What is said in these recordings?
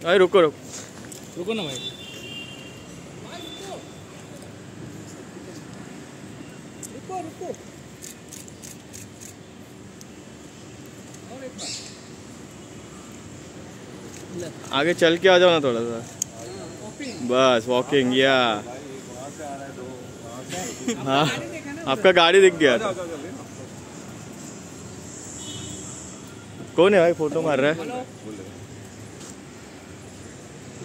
भाई रुको रुको। रुको ना भाई। रुको रुको। आगे चल के आ जाओ ना थोड़ा सा। बस वॉकिंग या हाँ आपका गाड़ी दिख गया। था कौन है भाई फ़ोटो मार रहा है?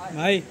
भाई